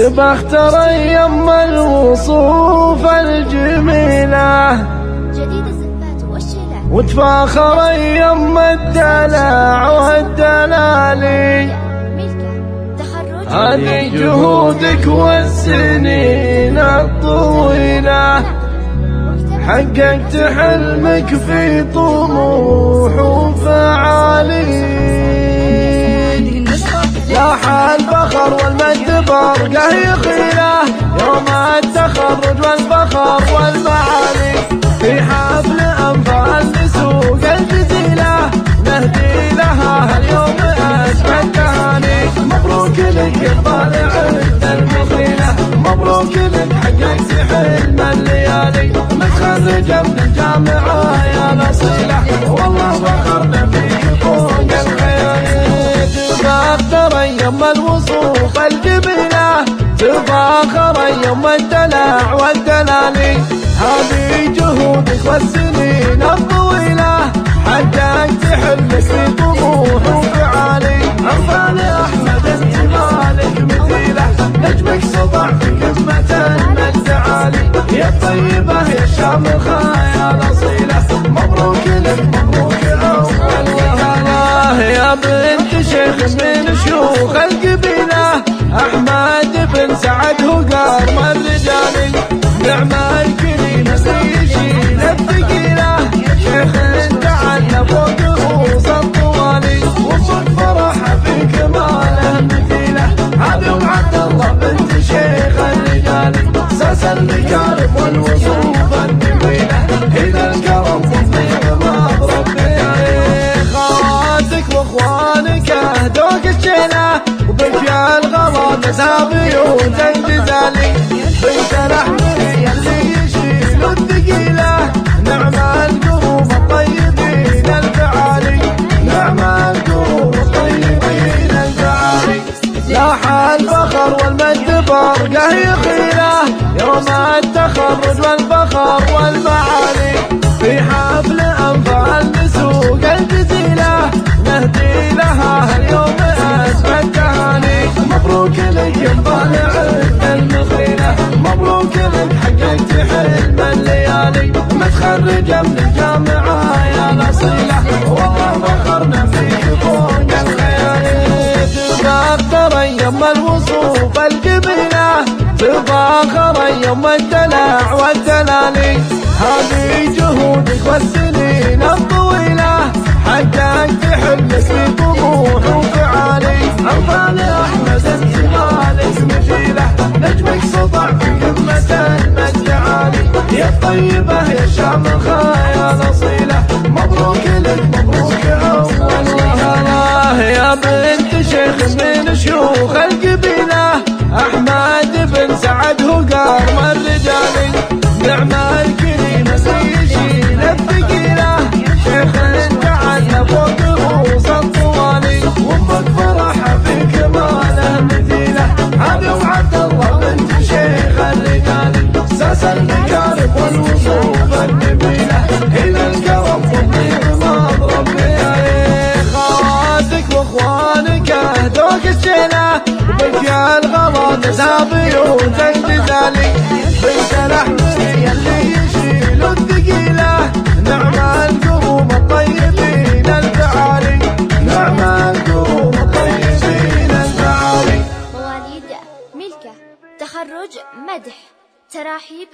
تبختر يما الوصوف الجميلة. جديد الزفات والشيلات وتفاخر يما الدلع والدلالي. هذه جهودك والسنين الطويلة. حققت حلمك في طموح وفعالي لاح الفخر والمجد برقه يخيله. يوم التخرج والفخر والمعالي في حفل أنفال نسوق الجزيلة. نهدي لها اليوم أسمى التهاني مبروك لك طالع المخيلة. مبروك لك حققت حلم الليالي متخرجة من الجامعة يا نصيلة. الجبلة تفاخر يوم الدلع والدلالي هذه جهودك والسنين الطويلة حققت حلمك في طموح وفعالي أنفال أحمد انت مالك مثيلة نجمك سطع في قمة المجد عالي يا طيبة يا شامخة يا الأصيلة مبروك لك مبروك أول يا بنت شيخ من شيوخ القبيلة أحمد بن سعد هو نزها بيوت الجزالي بنت الاحمر يلي يشيلوا الثقيلة. نعم القلوب الطيبين الفعالي. نعم القلوب الطيبين الفعالي. لاح الفخر والمجد برقه يخيله يوم التخرج والفخر والمعالي. في حفل انفال متخرجه من الجامعة يا الاصيله والله فخرنا فيك فوق الخيال تفاخر يوم الوصوف الجبيله تفاخر يوم الدلع والدلالي هذه جهودك والسنين الطويلة. حققت حلمك في طيبة يا شامخة يا الأصيلة مبروك لك مبروك أول وهلا. يا بنت وبك يا الغلا نزها بيوت الجزالي بنت الاحمر يلي يشيلوا الثقيله نعم القلوب الطيبين الفعالي نعم القلوب الطيبين الفعالي مواليد ملكة تخرج مدح تراحيب